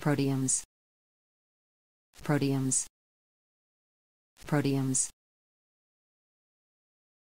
proteums proteums proteums